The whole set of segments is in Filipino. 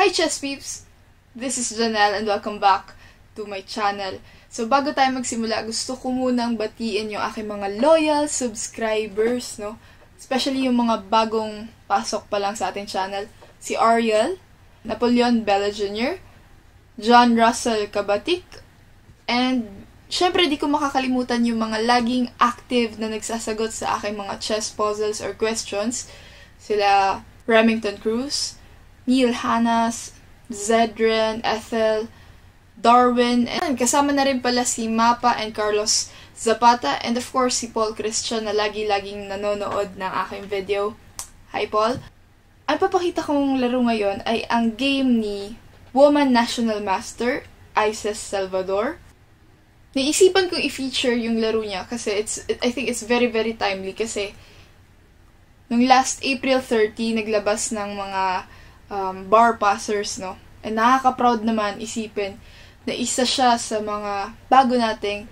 Hi chess peeps! This is Janelle and welcome back to my channel. So bago tayo magsimula, gusto ko munang batiin yung aking mga loyal subscribers, no? Especially yung mga bagong pasok pa lang sa ating channel. Si Ariel, Napoleon Bella Jr., John Russell Kabatik, and syempre di ko makakalimutan yung mga laging active na nagsasagot sa aking mga chess puzzles or questions. Sila Remington Cruz, Neil Hanas, Zedren, Ethel, Darwin, and kasama na rin pala si Mapa and Carlos Zapata, and of course si Paul Christian na lagi-laging nanonood ng aking video. Hi Paul! Ang papakita kong laro ngayon ay ang game ni Woman National Master, Isis Salvador. Naisipan kong i-feature yung laro niya kasi it's, I think it's very very timely kasi nung last April 30, naglabas ng mga um, bar passers, no? And nakaka-proud naman isipin na isa siya sa mga bago nating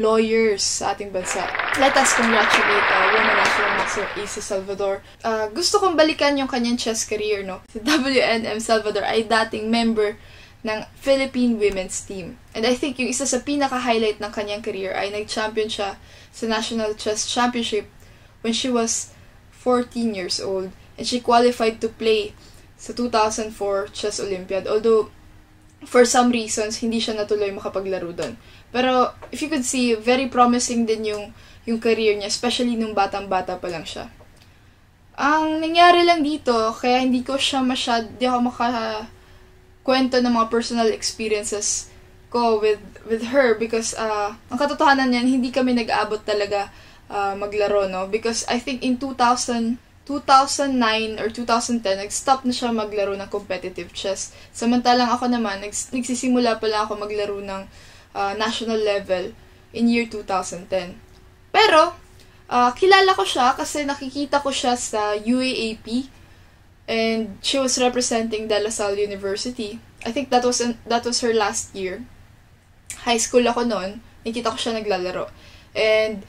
lawyers sa ating bansa. Let us congratulate uh, woman national master Isa Salvador. Uh, gusto kong balikan yung kanyang chess career, no? Si WNM Salvador ay dating member ng Philippine women's team. And I think yung isa sa pinaka-highlight ng kanyang career ay nag-champion siya sa National Chess Championship when she was 14 years old. And she qualified to play sa 2004 Chess Olympiad. Although, for some reasons, hindi siya natuloy makapaglaro doon. Pero, if you could see, very promising din yung, yung career niya, especially nung batang-bata pa lang siya. Ang nangyari lang dito, kaya hindi ko siya masyad, di ako makakwento ng mga personal experiences ko with with her because uh, ang katotohanan niyan, hindi kami nag-aabot talaga uh, maglaro, no? Because I think in 2000, 2009 or 2010, nag-stop na siya maglaro ng competitive chess. Samantalang ako naman, nags- nagsisimula pala ako maglaro ng uh, national level in year 2010. Pero, uh, kilala ko siya kasi nakikita ko siya sa UAAP and she was representing De La Salle University. I think that was that was her last year. High school ako noon, nakita ko siya naglalaro. And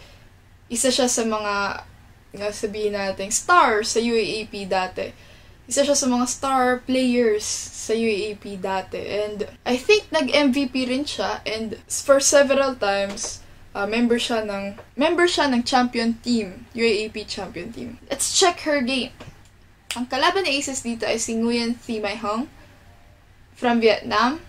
isa siya sa mga sabihin natin, star sa UAAP dati. Isa siya sa mga star players sa UAAP dati. And I think nag-MVP rin siya and for several times, uh, member siya ng member siya ng champion team, UAAP champion team. Let's check her game. Ang kalaban ni Aces dito ay si Nguyen Thi Mai Hong from Vietnam.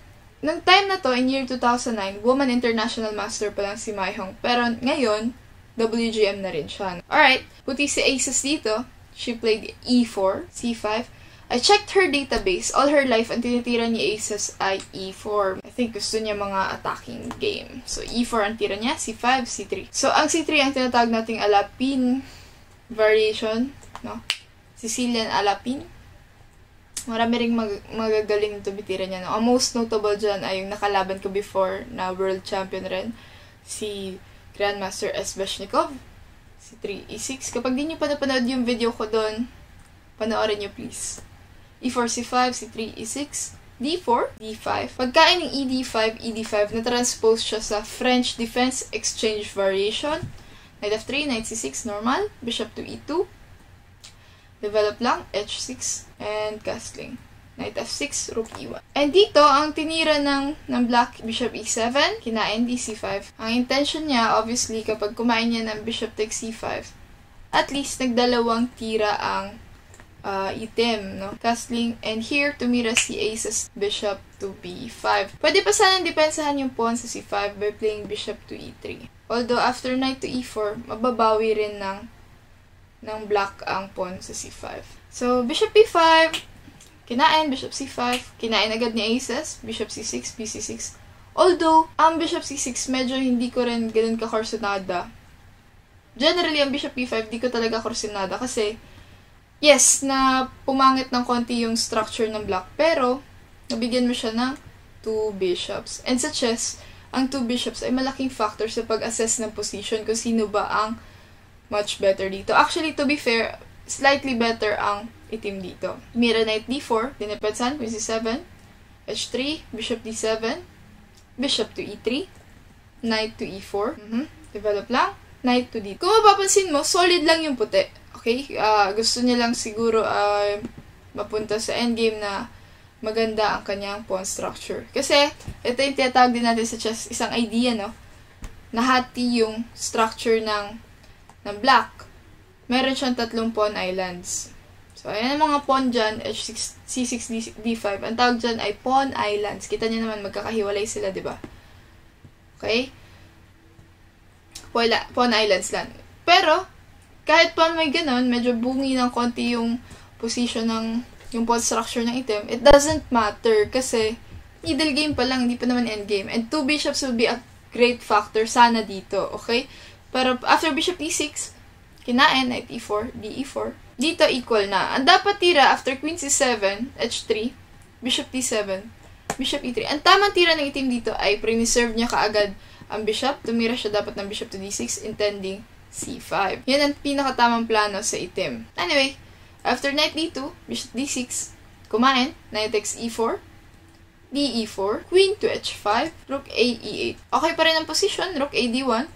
Nung time na to, in year 2009, Woman International Master pa lang si Mai Hong. Pero ngayon, WGM na rin siya. Alright, puti si Aces dito. She played E4, C5. I checked her database. All her life, ang tinitira ni Aces ay E4. I think gusto niya mga attacking game. So, E4 ang tira niya, C5, C3. So, ang C3 ang tinatawag nating Alapin variation, no? Sicilian Alapin. Marami ring mag magagaling tumitira niya. No? Ang most notable dyan ay yung nakalaban ko before na world champion rin. Si Grandmaster S. Beshnikov, si 3E6. Kapag di nyo pa napanood yung video ko doon, panoorin nyo please. E4, C5, C3, E6, D4, D5. Pagkain ng ED5, ED5, na-transpose siya sa French Defense Exchange Variation. Knight F3, Knight C6, normal. Bishop to E2. Develop lang, H6, and castling. Knight F6, Rook E1. And dito, ang tinira ng, ng Black Bishop E7, kinain DC5. Ang intention niya, obviously, kapag kumain niya ng Bishop takes C5, at least nagdalawang tira ang uh, item, no? Castling, and here, tumira si Aces Bishop to B5. Pwede pa sanang depensahan yung pawn sa C5 by playing Bishop to E3. Although, after Knight to E4, mababawi rin ng ng black ang pawn sa C5. So, Bishop B5, Kinain, bishop c5. Kinain agad ni aces, bishop c6, bc6. Although, ang bishop c6 medyo hindi ko rin ganun ka-korsunada. Generally, ang bishop b5 di ko talaga korsunada kasi yes, na pumangit ng konti yung structure ng black. Pero, nabigyan mo siya ng two bishops. And sa chess, ang two bishops ay malaking factor sa pag-assess ng position kung sino ba ang much better dito. Actually, to be fair, slightly better ang itim dito. Mira knight d4, dinipensan, queen c7, h3, bishop d7, bishop to e3, knight to e4, mm-hmm. develop lang, knight to d. Kung mapapansin mo, solid lang yung puti. Okay? Uh, gusto niya lang siguro uh, mapunta sa endgame na maganda ang kanyang pawn structure. Kasi, ito yung tinatawag din natin sa chess, isang idea, no? Nahati yung structure ng, ng black. Meron siyang tatlong pawn islands. So, ayan ang mga pawn dyan, H6, C6, D, D5. Ang tawag dyan ay pawn islands. Kita niyo naman, magkakahiwalay sila, di ba? Okay? Wala, pawn islands lang. Pero, kahit pa may ganun, medyo bungi ng konti yung position ng yung pawn structure ng item, it doesn't matter kasi middle game pa lang, hindi pa naman end game. And two bishops will be a great factor sana dito, okay? Pero after bishop e6, kinain, knight e4, d4, dito equal na. Ang dapat tira after queen c7, h3, bishop d7, bishop e3. Ang tamang tira ng itim dito ay preserve niya kaagad ang bishop. Tumira siya dapat ng bishop to d6, intending c5. Yan ang pinakatamang plano sa itim. Anyway, after knight d2, bishop d6, kumain, knight takes e4, d e4, queen to h5, rook a e8. Okay pa rin ang position, rook a d1.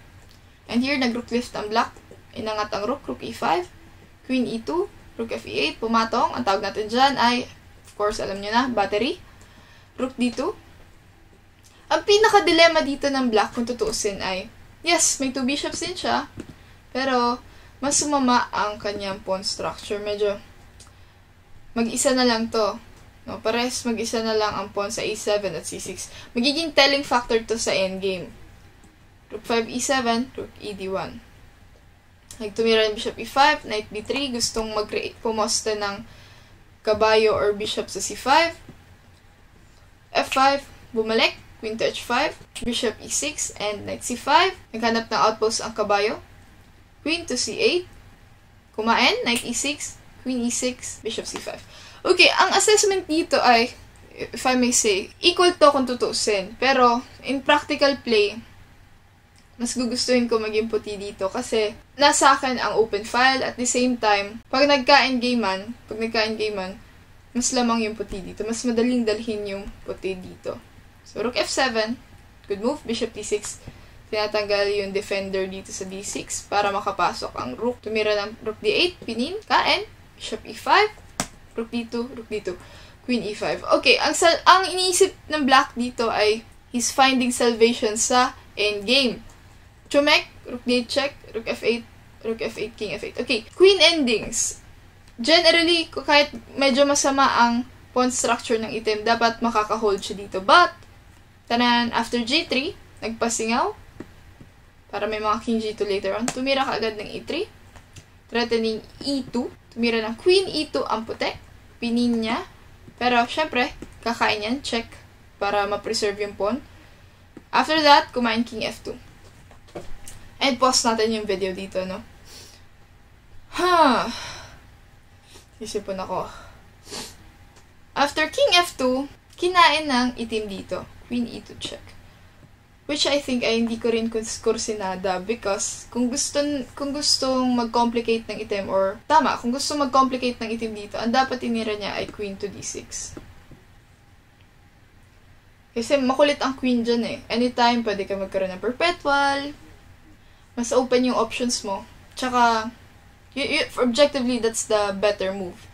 And here, nag-rook lift ang black. Inangat ang rook, rook e5, queen e2, rook f8, pumatong. Ang tawag natin dyan ay, of course, alam nyo na, battery. Rook d2. Ang pinaka-dilemma dito ng black, kung tutuusin, ay, yes, may two bishops din siya, pero, mas sumama ang kanyang pawn structure. Medyo, mag-isa na lang to. No, pares mag-isa na lang ang pawn sa a7 at c6. Magiging telling factor to sa endgame. Rook 5, e7, rook e d1. Nagtumira ng bishop e5, knight b3, gustong mag-create, pumoste ng kabayo or bishop sa c5. f5, bumalik, queen to h5, bishop e6, and knight c5. Naghanap ng outpost ang kabayo. Queen to c8, kumain, knight e6, queen e6, bishop c5. Okay, ang assessment dito ay, if I may say, equal to kung tutusin. Pero, in practical play, mas gugustuhin ko maging puti dito kasi nasa akin ang open file at the same time, pag nagka-endgame man, pag nagka-endgame man, mas lamang yung puti dito. Mas madaling dalhin yung puti dito. So, rook f7, good move, bishop d6, tinatanggal yung defender dito sa d6 para makapasok ang rook. Tumira ng rook d8, pinin, kain, bishop e5, rook d2, rook d2, queen e5. Okay, ang, ang iniisip ng black dito ay he's finding salvation sa endgame. Chumek, rook d8 check, rook f8, rook f8, king f8. Okay, queen endings. Generally, kahit medyo masama ang pawn structure ng item, dapat makaka-hold siya dito. But, tanan, after g3, nagpasingaw, para may mga king g2 later on, tumira ka agad ng e3, threatening e2, tumira ng queen e2 ang puti, pinin niya, pero syempre, kakain yan, check, para ma-preserve yung pawn. After that, kumain king f2. And pause natin yung video dito, no? Ha. Isipon ako. After king f2, kinain ng itim dito. Queen e2 check. Which I think ay hindi ko rin kursinada because kung gusto kung gustong mag-complicate ng item or tama, kung gusto mag-complicate ng item dito, ang dapat tinira niya ay queen to d6. Kasi makulit ang queen dyan eh. Anytime, pwede ka magkaroon ng perpetual, mas open yung options mo. Tsaka, y- y- objectively, that's the better move.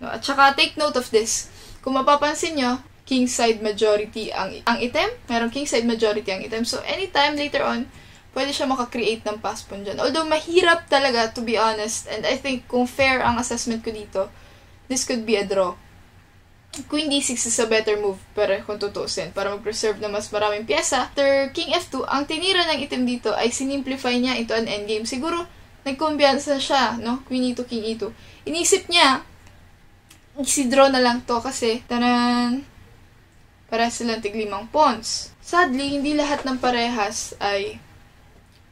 No? At tsaka, take note of this. Kung mapapansin nyo, king side majority ang, ang item. Merong king side majority ang item. So, anytime later on, pwede siya makakreate ng pass pawn dyan. Although, mahirap talaga, to be honest. And I think, kung fair ang assessment ko dito, this could be a draw. Queen d6 is a better move para kung tutusin, para mag-preserve na mas maraming pyesa. After King f2, ang tinira ng item dito ay sinimplify niya into an endgame. Siguro, nagkumbiyansa siya, no? Queen e2, King e2. Inisip niya, easy draw na lang to kasi, tanan, para silang tiglimang pawns. Sadly, hindi lahat ng parehas ay,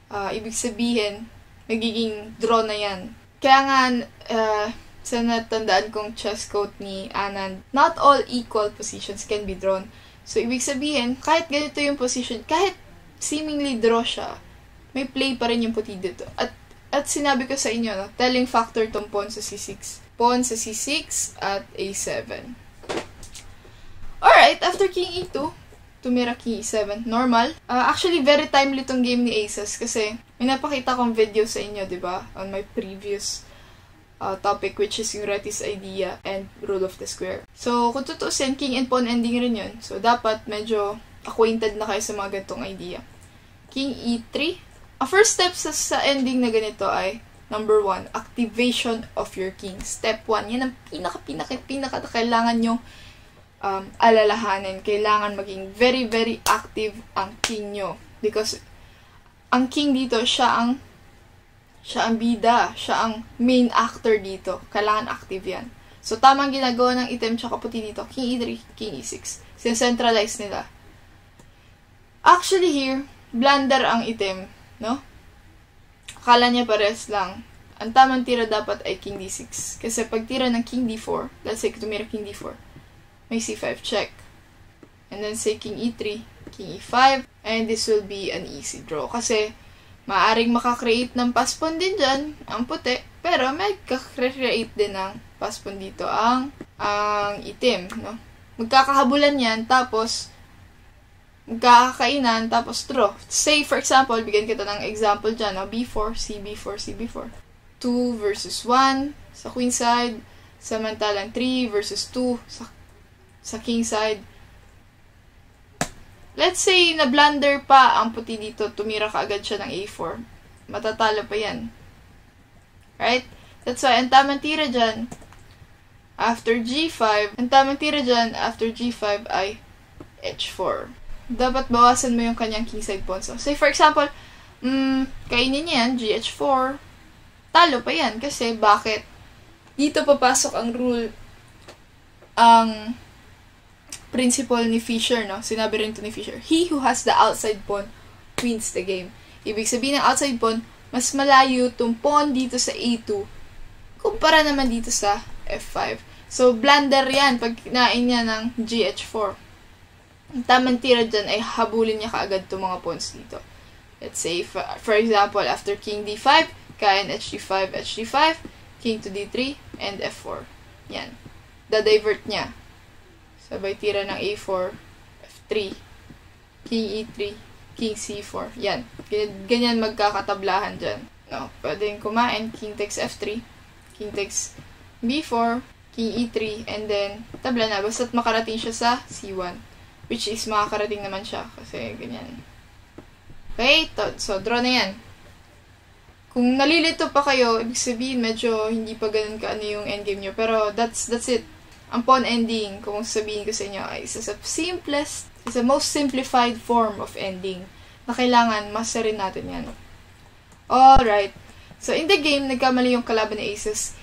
uh, ibig sabihin, nagiging draw na yan. Kaya nga, uh, sa natandaan kong chess quote ni Anand, not all equal positions can be drawn. So, ibig sabihin, kahit ganito yung position, kahit seemingly draw siya, may play pa rin yung puti dito. At, at sinabi ko sa inyo, no, telling factor tong pawn sa c6. Pawn sa c6 at a7. Alright, after king e2, tumira king e7. Normal. Uh, actually, very timely tong game ni Aces kasi may napakita kong video sa inyo, di ba On my previous uh, topic which is yung Retis idea and rule of the square. So, kung tutusin, king and pawn ending rin yun. So, dapat medyo acquainted na kayo sa mga ganitong idea. King e3. Ang first step sa, sa ending na ganito ay number one, activation of your king. Step one, yan ang pinaka, pinaka, pinaka kailangan nyo um, alalahanin. Kailangan maging very, very active ang king nyo. Because ang king dito, siya ang siya ang bida, siya ang main actor dito. Kailangan active yan. So, tamang ginagawa ng item tsaka puti dito. King E3, King E6. Sincentralize nila. Actually here, blunder ang item, no? Akala niya pares lang. Ang tamang tira dapat ay King D6. Kasi pag tira ng King D4, let's say tumira King D4, may C5 check. And then say King E3, King E5, and this will be an easy draw. Kasi, Maaring makakreate ng paspon din dyan, ang puti, pero may kakreate din ng paspon dito ang ang itim, no? Magkakahabulan yan, tapos magkakainan, tapos draw. Say, for example, bigyan kita ng example dyan, no? B4, CB4, CB4. 2 versus 1 sa queen side, samantalang 3 versus 2 sa, sa king side, Let's say, na-blunder pa ang puti dito, tumira ka agad siya ng A4. Matatalo pa yan. Right? That's why, ang tamang tira dyan, after G5, ang tamang tira dyan, after G5 ay H4. Dapat bawasan mo yung kanyang kingside pawn. So, say for example, mm, kainin yan, GH4, talo pa yan. Kasi, bakit? Dito papasok ang rule, ang principle ni Fisher, no? Sinabi rin to ni Fisher. He who has the outside pawn wins the game. Ibig sabihin ng outside pawn, mas malayo tong pawn dito sa A2 kumpara naman dito sa F5. So, blunder yan pag kinain niya ng GH4. Ang tamang tira dyan ay habulin niya kaagad itong mga pawns dito. Let's say, for, example, after King D5, kain HG5, HG5, King to D3, and F4. Yan. Da-divert niya. Sabay tira ng A4, F3, King E3, King C4. Yan. Ganyan magkakatablahan dyan. No, pwedeng kumain, King takes F3, King takes B4, King E3, and then tabla na. Basta't makarating siya sa C1. Which is makakarating naman siya. Kasi ganyan. Okay? To, so, draw na yan. Kung nalilito pa kayo, ibig sabihin medyo hindi pa ganun ka ano yung endgame nyo. Pero that's that's it. Ang pawn ending, kung sabihin ko sa inyo, ay isa sa simplest, is the most simplified form of ending na kailangan masterin natin yan. Alright. So, in the game, nagkamali yung kalaban ni Aces.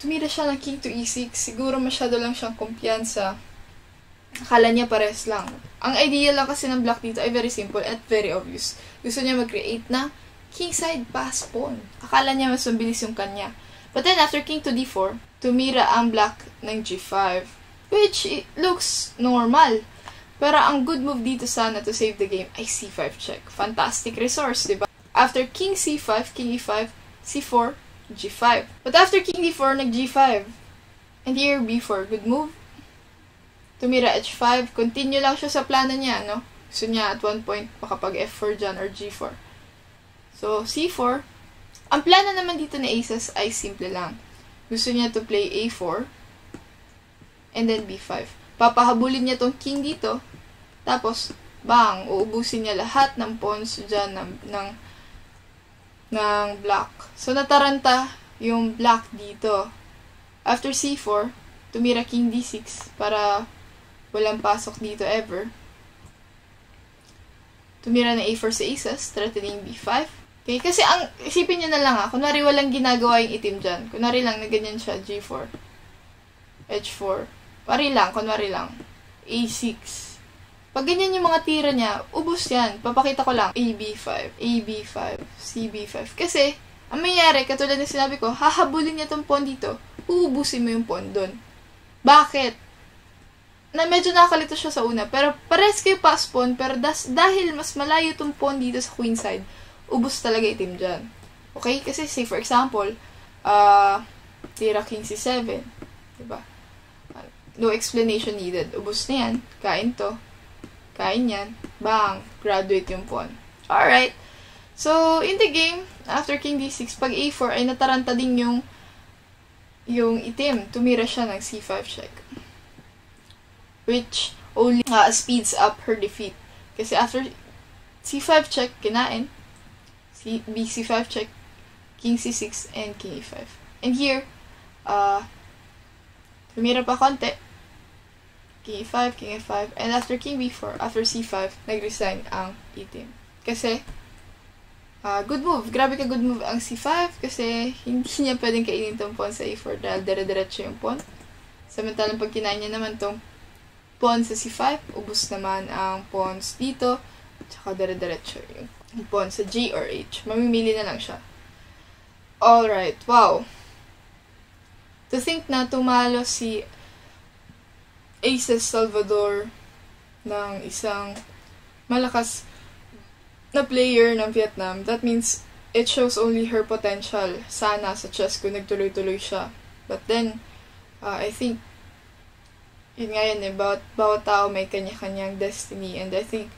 Tumira siya ng king to e6. Siguro masyado lang siyang kumpiyansa. Akala niya pares lang. Ang idea lang kasi ng black dito ay very simple at very obvious. Gusto niya mag-create na kingside pass pawn. Akala niya mas mabilis yung kanya. But then, after king to d4, tumira ang black ng g5. Which it looks normal. Pero ang good move dito sana to save the game ay c5 check. Fantastic resource, di ba? After king c5, king e5, c4, g5. But after king d4, nag g5. And here, b4. Good move. Tumira h5. Continue lang siya sa plano niya, no? Gusto niya at one point makapag f4 dyan or g4. So, c4. Ang plano naman dito ni Aces ay simple lang. Gusto niya to play a4 and then b5. Papahabulin niya tong king dito. Tapos, bang, uubusin niya lahat ng pawns dyan ng, ng, ng black. So, nataranta yung black dito. After c4, tumira king d6 para walang pasok dito ever. Tumira na a4 sa aces, threatening b5. Okay? Kasi ang, isipin nyo na lang ha, kunwari walang ginagawa yung itim dyan. Kunwari lang na ganyan siya, G4. H4. Pari lang, kunwari lang. A6. Pag ganyan yung mga tira niya, ubos yan. Papakita ko lang. AB5, AB5, CB5. Kasi, ang mayayari, katulad na sinabi ko, hahabulin niya tong pawn dito. Uubusin mo yung pawn doon. Bakit? Na medyo nakakalito siya sa una. Pero pares kayo pass pawn. Pero das, dahil mas malayo tong pawn dito sa queen side, ubos talaga itim dyan. Okay? Kasi say for example, uh, tira king c7. Diba? No explanation needed. Ubos na yan. Kain to. Kain yan. Bang! Graduate yung pawn. Alright. So, in the game, after king d6, pag a4 ay nataranta din yung yung itim, tumira siya ng c5 check. Which only uh, speeds up her defeat. Kasi after c5 check, kinain. C, bc5 check, king c6, and king e5. And here, uh, tumira pa konti. King e5, king e5, and after king b4, after c5, nag-resign ang itim. Kasi, uh, good move. Grabe ka good move ang c5 kasi hindi niya pwedeng kainin tong pawn sa e4 dahil dire-diretso yung pawn. Samantalang pag kinain niya naman tong pawn sa c5, ubus naman ang pawns dito, tsaka dire-diretso yung pawn sa g or h. Mamimili na lang siya. Alright, wow. To think na tumalo si Aces Salvador ng isang malakas na player ng Vietnam, that means it shows only her potential sana sa chess kung nagtuloy-tuloy siya. But then, uh, I think, yun nga yun eh, bawat, bawat tao may kanya-kanyang destiny. And I think,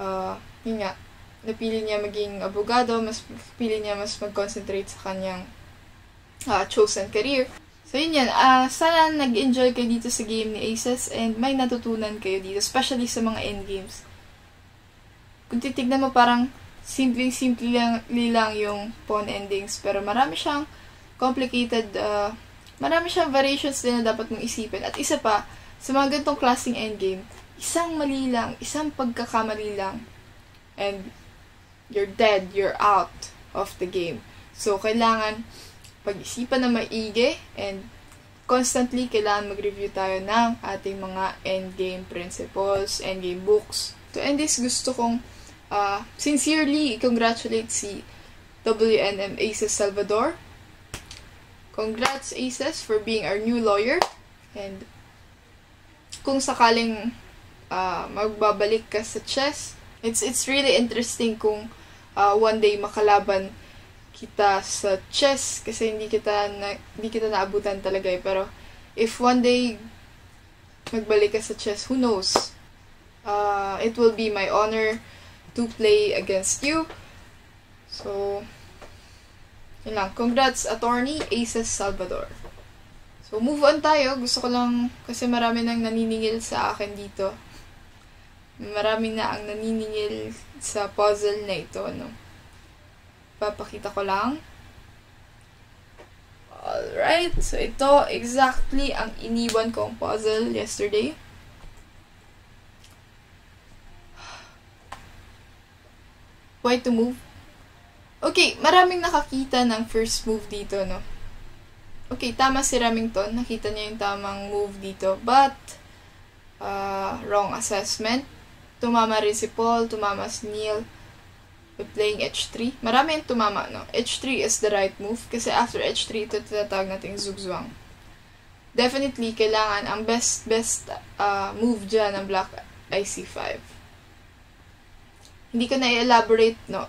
uh, yun nga, napili niya maging abogado, mas pili niya mas mag-concentrate sa kanyang uh, chosen career. So, yun yan. Uh, sana nag-enjoy kayo dito sa game ni Aces and may natutunan kayo dito, especially sa mga endgames kung titignan mo parang simple-simple lang, lang yung pawn endings. Pero marami siyang complicated, uh, marami siyang variations din na dapat mong isipin. At isa pa, sa mga ganitong klaseng endgame, isang mali lang, isang pagkakamali lang, and you're dead, you're out of the game. So, kailangan pag-isipan na maigi and constantly kailangan mag-review tayo ng ating mga endgame principles, endgame books. To end this, gusto kong uh, sincerely congratulate si WNM Aces Salvador. Congrats Aces for being our new lawyer. And kung sakaling uh, magbabalik ka sa chess, it's it's really interesting kung uh, one day makalaban kita sa chess kasi hindi kita na, hindi kita naabutan talaga eh. Pero if one day magbalik ka sa chess, who knows? Uh, it will be my honor to play against you. So, yun lang. Congrats, attorney Aces Salvador. So, move on tayo. Gusto ko lang, kasi marami nang naniningil sa akin dito. Marami na ang naniningil sa puzzle na ito, no? Papakita ko lang. Alright, so ito exactly ang iniwan kong puzzle yesterday. Why to move? Okay, maraming nakakita ng first move dito, no? Okay, tama si Remington. Nakita niya yung tamang move dito. But, uh, wrong assessment. Tumama rin si Paul, tumama si Neil playing h3. Marami yung tumama, no? h3 is the right move kasi after h3, ito tinatawag natin zugzwang. Definitely, kailangan ang best, best uh, move dyan ng black ay c5 hindi ko na-elaborate, no,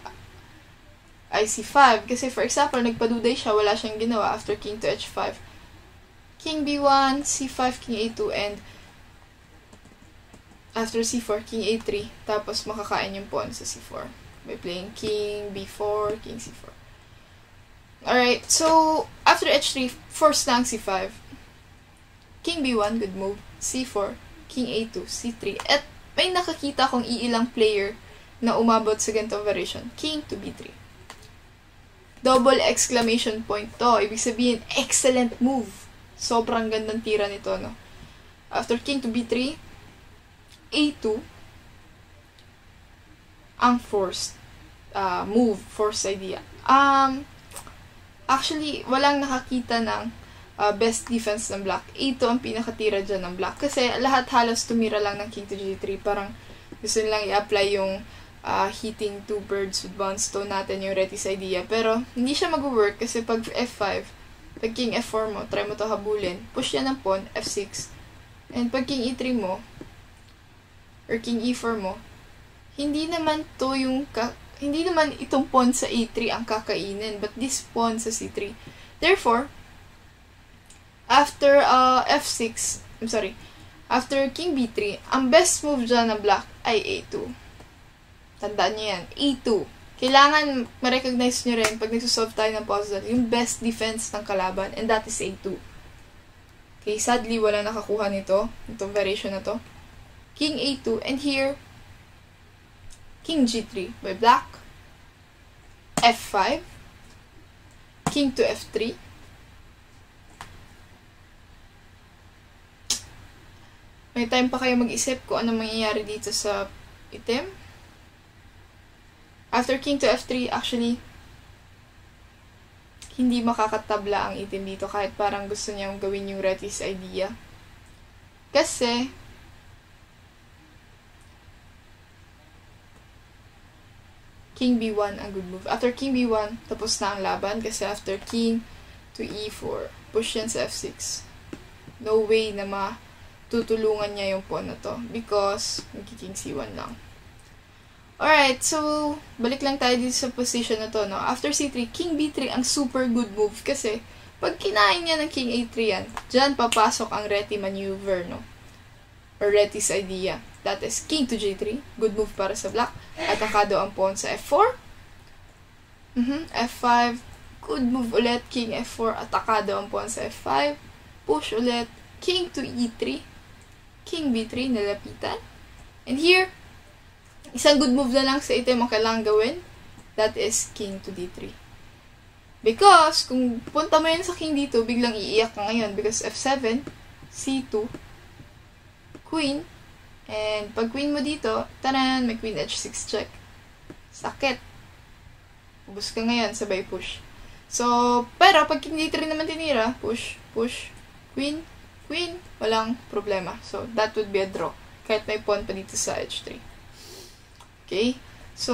IC5. Kasi, for example, nagpaduday siya, wala siyang ginawa after king to h5. King b1, c5, king a2, and after c4, king a3. Tapos, makakain yung pawn sa c4. By playing king b4, king c4. Alright, so, after h3, force na ang c5. King b1, good move. c4, king a2, c3. At may nakakita kong iilang player na umabot sa ganitong variation. King to b3. Double exclamation point to. Ibig sabihin, excellent move. Sobrang gandang tira nito, no? After king to b3, a2, ang forced uh, move, forced idea. Um, actually, walang nakakita ng uh, best defense ng black. A2 ang pinakatira dyan ng black. Kasi lahat halos tumira lang ng king to g3. Parang gusto nilang i-apply yung uh, hitting two birds with one stone natin yung Retis idea. Pero, hindi siya mag-work kasi pag F5, pag King F4 mo, try mo to habulin, push yan ng pawn, F6. And pag King E3 mo, or King E4 mo, hindi naman to yung, ka hindi naman itong pawn sa E3 ang kakainin, but this pawn sa C3. Therefore, after uh, F6, I'm sorry, after King B3, ang best move dyan na black ay A2. Tandaan niyo yan. E2. kailangan ma-recognize nyo rin pag nagsosolve tayo ng puzzle, yung best defense ng kalaban, and that is A2. Okay, sadly, wala nakakuha nito, itong variation na to. King A2, and here, King G3 by black, F5, King to F3, May time pa kayo mag-isip kung ano mangyayari dito sa item. After king to f3, actually, hindi makakatabla ang item dito kahit parang gusto niyang gawin yung Retis idea. Kasi, king b1 ang good move. After king b1, tapos na ang laban kasi after king to e4, push yan sa f6. No way na ma tutulungan niya yung pawn na to because magiging c1 lang. Alright, so balik lang tayo dito sa position na to, no? After c3, king b3 ang super good move kasi pag kinain niya ng king a3 yan, dyan papasok ang reti maneuver, no? Or reti's idea. That is king to g3, good move para sa black. Atakado ang pawn sa f4. Mm-hmm. f5, good move ulit, king f4, atakado ang pawn sa f5. Push ulit, king to e3, king b3, nalapitan. And here, isang good move na lang sa item ang kailangan gawin. That is king to d3. Because, kung punta mo yan sa king dito, biglang iiyak ka ngayon. Because f7, c2, queen, and pag queen mo dito, taran, may queen h6 check. Sakit. Ubus ka ngayon, sabay push. So, pero pag king d3 naman tinira, push, push, queen, queen, walang problema. So, that would be a draw. Kahit may pawn pa dito sa h3. Okay? So,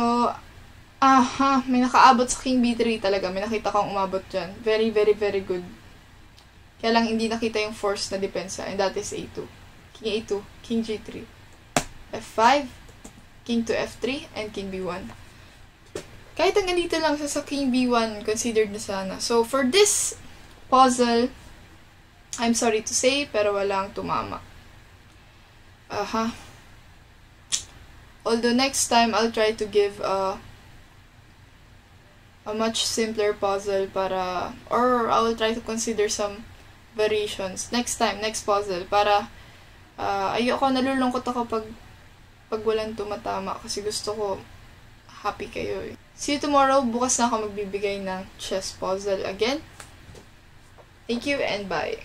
aha, may nakaabot sa king b3 talaga. May nakita kang umabot dyan. Very, very, very good. Kaya lang hindi nakita yung force na depensa. And that is a2. King a2, king g3. f5, king to f3, and king b1. Kahit hanggang dito lang sa, sa king b1, considered na sana. So, for this puzzle, I'm sorry to say, pero walang tumama. Aha. Uh-huh. Although next time, I'll try to give a, a much simpler puzzle para, or I will try to consider some variations next time, next puzzle, para uh, ayoko, nalulungkot ako pag, pag walang tumatama kasi gusto ko happy kayo eh. See you tomorrow. Bukas na ako magbibigay ng chess puzzle again. Thank you and bye.